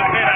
carrera.